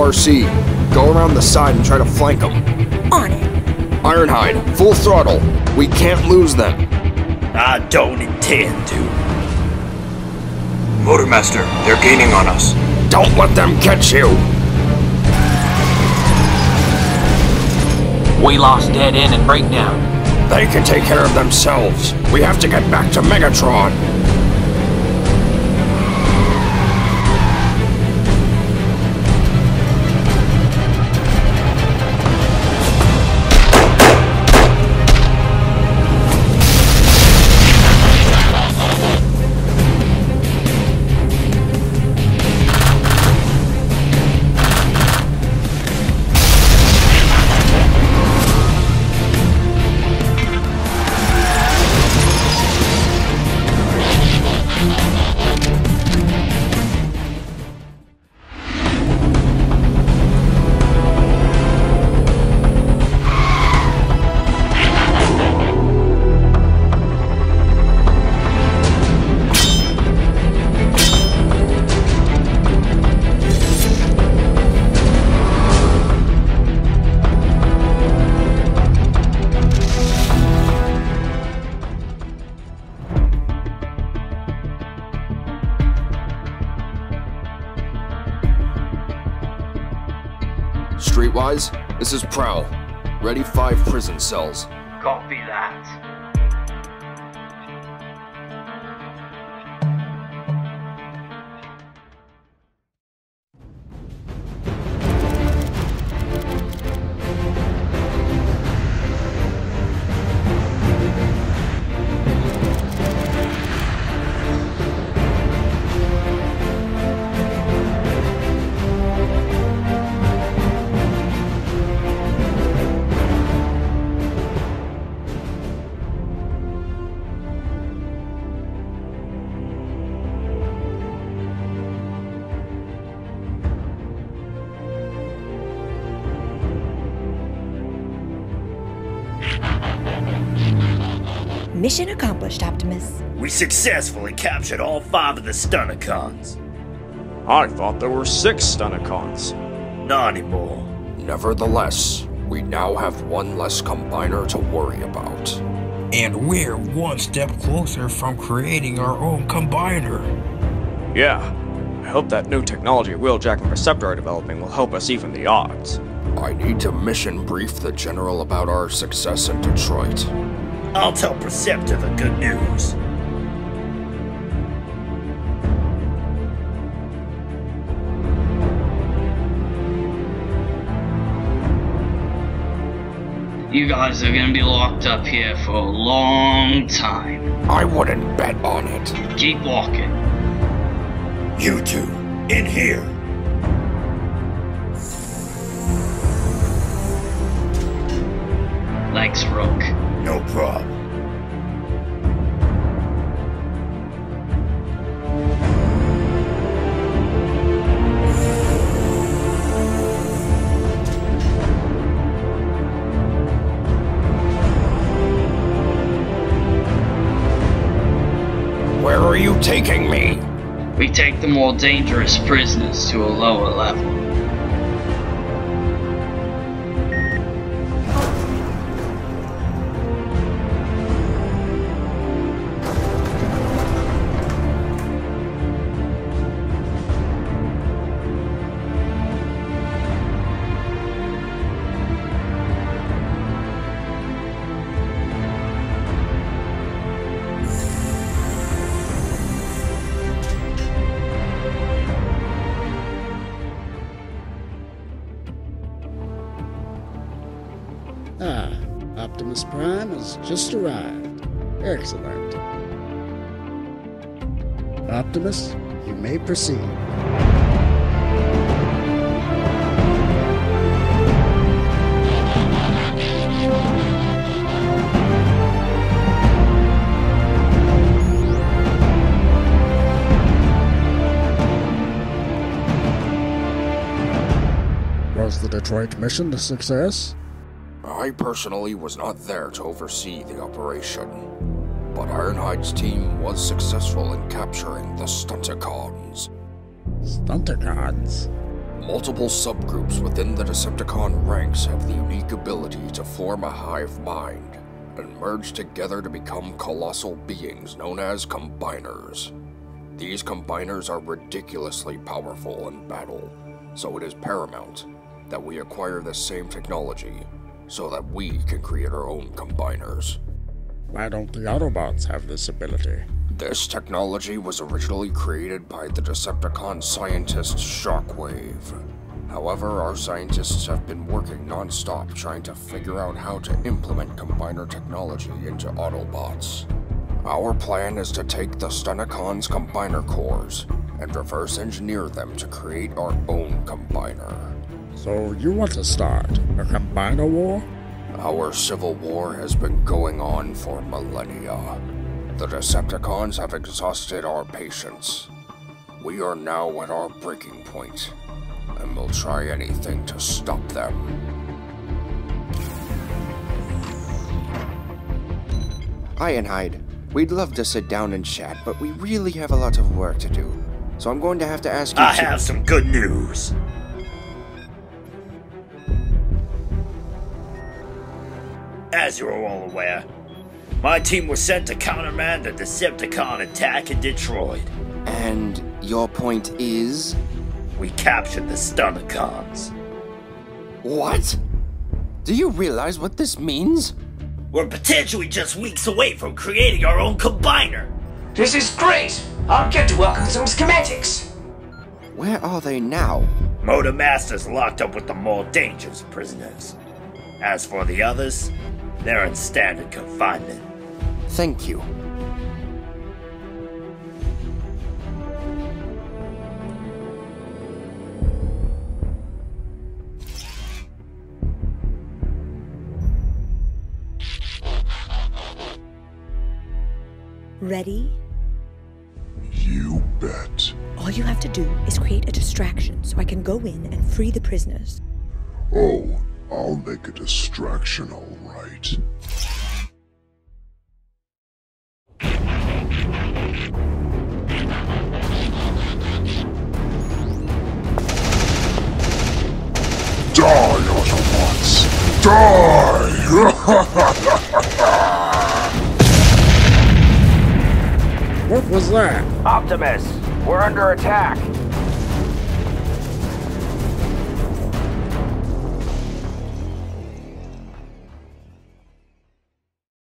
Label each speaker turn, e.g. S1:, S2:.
S1: Arcee, go around the side and try to flank them.
S2: On it.
S1: Ironhide, full throttle. We can't lose them.
S3: I don't intend to.
S4: Motormaster, they're gaining on us.
S1: Don't let them catch you.
S5: We lost dead end and breakdown.
S1: They can take care of themselves. We have to get back to Megatron. Streetwise, this is Prowl. Ready five prison cells.
S5: Copy that.
S2: Mission accomplished, Optimus.
S3: We successfully captured all five of the Stunticons.
S6: I thought there were six Stunticons.
S3: Not anymore.
S1: Nevertheless, we now have one less combiner to worry about.
S7: And we're one step closer from creating our own combiner.
S6: Yeah. I hope that new technology Wheeljack and Perceptor are developing will help us even the odds.
S1: I need to mission brief the General about our success in Detroit.
S3: I'll tell Perceptor the good news.
S5: You guys are gonna be locked up here for a long time.
S1: I wouldn't bet on it.
S5: Keep walking.
S3: You two, in here.
S1: Taking me?
S5: We take the more dangerous prisoners to a lower level.
S8: Ah, Optimus Prime has just arrived. Excellent. Optimus, you may proceed. Was the Detroit mission a success?
S1: I personally was not there to oversee the operation, but Ironhide's team was successful in capturing the Stunticons.
S8: Stunticons?
S1: Multiple subgroups within the Decepticon ranks have the unique ability to form a hive mind and merge together to become colossal beings known as combiners. These combiners are ridiculously powerful in battle, so it is paramount that we acquire the same technology so that we can create our own combiners.
S8: Why don't the Autobots have this ability?
S1: This technology was originally created by the Decepticon scientist Shockwave. However, our scientists have been working non-stop trying to figure out how to implement combiner technology into Autobots. Our plan is to take the Stunticon's combiner cores and reverse engineer them to create our own combiner.
S8: So you want to start a combiner war?
S1: Our civil war has been going on for millennia. The Decepticons have exhausted our patience. We are now at our breaking point, and we'll try anything to stop them.
S9: Ironhide, we'd love to sit down and chat, but we really have a lot of work to do. So I'm going to have to ask you
S3: I
S9: to-
S3: have some good news. As you're all aware, my team was sent to countermand the Decepticon attack in Detroit.
S9: And your point is?
S3: We captured the Stunticons.
S9: What? Do you realize what this means?
S3: We're potentially just weeks away from creating our own combiner.
S10: This is great! I'll get to work on some schematics.
S9: Where are they now?
S3: Motor Master's locked up with the more dangerous prisoners. As for the others, they're in standard confinement.
S9: Thank you.
S2: Ready?
S11: You bet.
S2: All you have to do is create a distraction so I can go in and free the prisoners.
S11: Oh, I'll make a distraction, all right. Die, Autobots! Die!
S8: What was that?
S10: Optimus, we're under attack.